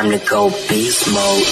time to go beast mode.